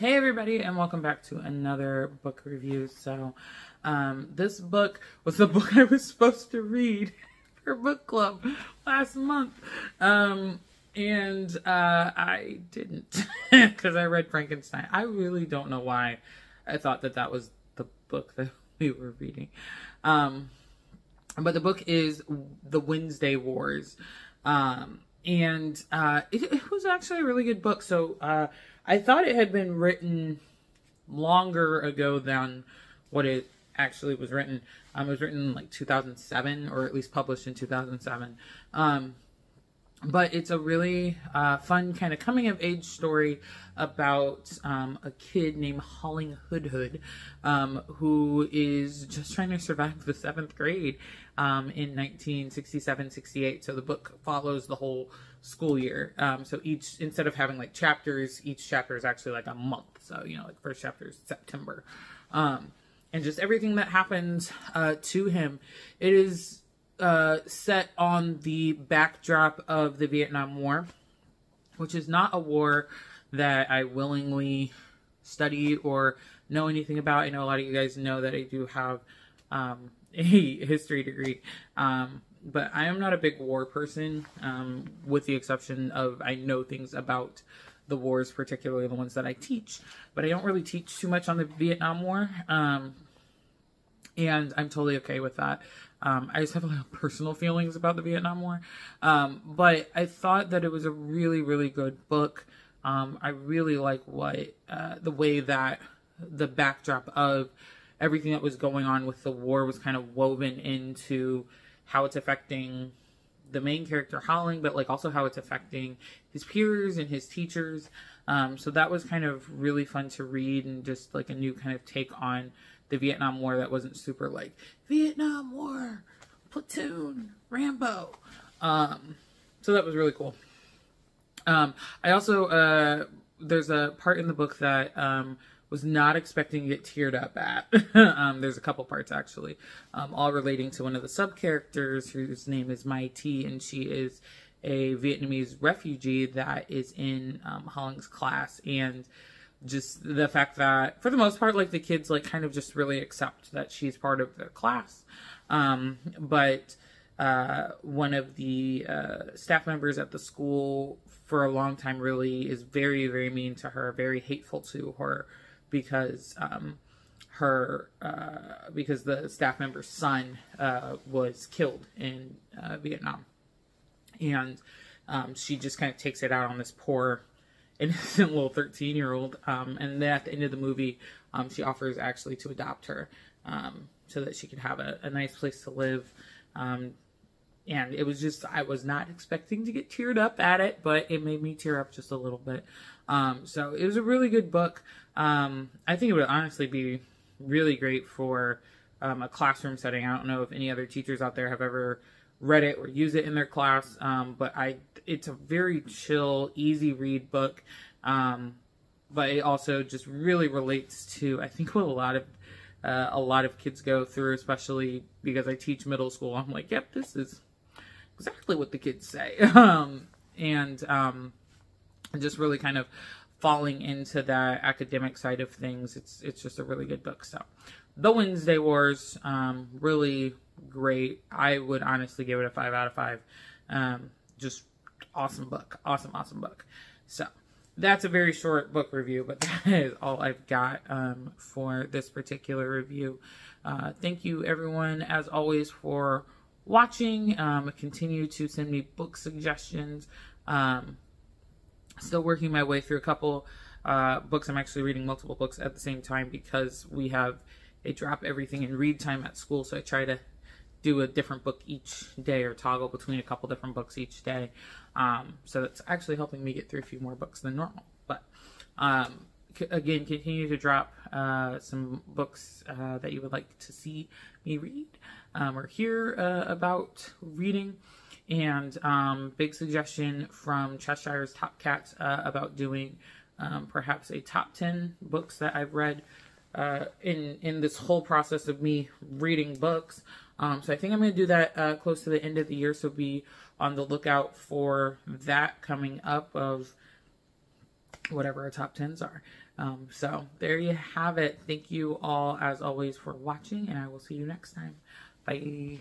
Hey everybody and welcome back to another book review. So um, this book was the book I was supposed to read for book club last month. Um, and uh, I didn't because I read Frankenstein. I really don't know why I thought that that was the book that we were reading. Um, but the book is The Wednesday Wars. Um, and uh, it, it, was actually a really good book. So uh, I thought it had been written longer ago than what it actually was written. Um, it was written like 2007, or at least published in 2007. Um, but it's a really uh, fun kind of coming of age story about um, a kid named Holling Hoodhood um, who is just trying to survive the seventh grade um, in 1967 68. So the book follows the whole school year. Um, so each, instead of having like chapters, each chapter is actually like a month. So, you know, like first chapter is September. Um, and just everything that happens uh, to him. It is uh, set on the backdrop of the Vietnam War, which is not a war that I willingly study or know anything about. I know a lot of you guys know that I do have um, a history degree, um, but I am not a big war person, um, with the exception of I know things about the wars, particularly the ones that I teach, but I don't really teach too much on the Vietnam War. Um, and I'm totally okay with that. Um, I just have a lot of personal feelings about the Vietnam War. Um, but I thought that it was a really, really good book. Um, I really like what uh, the way that the backdrop of everything that was going on with the war was kind of woven into how it's affecting the main character Holling, but like also how it's affecting his peers and his teachers. Um, so that was kind of really fun to read and just like a new kind of take on the Vietnam War that wasn't super like Vietnam War, platoon, Rambo. Um, so that was really cool. Um, I also uh, there's a part in the book that um, was not expecting to get teared up at. um, there's a couple parts actually, um, all relating to one of the sub characters whose name is Mai Thi, and she is a Vietnamese refugee that is in um, Holling's class, and just the fact that for the most part like the kids like kind of just really accept that she's part of their class um, but uh, one of the uh, staff members at the school for a long time really is very very mean to her very hateful to her because um, her uh, because the staff member's son uh, was killed in uh, Vietnam and um, she just kind of takes it out on this poor innocent little 13 year old. Um, and then at the end of the movie, um, she offers actually to adopt her um, so that she could have a, a nice place to live. Um, and it was just, I was not expecting to get teared up at it, but it made me tear up just a little bit. Um, so it was a really good book. Um, I think it would honestly be really great for a classroom setting. I don't know if any other teachers out there have ever read it or use it in their class. Um, but I, it's a very chill, easy read book. Um, but it also just really relates to, I think, what a lot of uh, a lot of kids go through, especially because I teach middle school. I'm like, yep, this is exactly what the kids say, um, and um, just really kind of falling into that academic side of things. It's it's just a really good book. So, The Wednesday Wars, um, really great. I would honestly give it a five out of five. Um, just awesome book. Awesome, awesome book. So that's a very short book review, but that is all I've got um, for this particular review. Uh, thank you, everyone, as always, for watching. Um, continue to send me book suggestions. Um, still working my way through a couple uh, books. I'm actually reading multiple books at the same time because we have a drop everything in read time at school. So I try to do a different book each day or toggle between a couple different books each day. Um, so that's actually helping me get through a few more books than normal. But um, c- again, continue to drop uh, some books uh, that you would like to see me read um, or hear uh, about reading. And um, big suggestion from Cheshire's Top Cats uh, about doing um, perhaps a top 10 books that I've read uh, in in this whole process of me reading books. Um, so I think I'm going to do that uh, close to the end of the year. So be on the lookout for that coming up of whatever our top tens are. Um, so there you have it. Thank you all, as always, for watching, and I will see you next time. Bye.